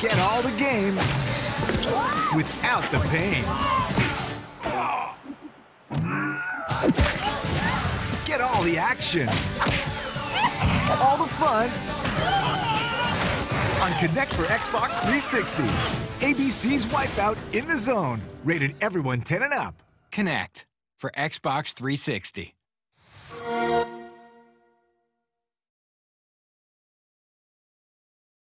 Get all the game without the pain. Get all the action. All the fun on Kinect for Xbox 360. ABC's Wipeout in the Zone. Rated everyone 10 and up. Kinect for Xbox 360.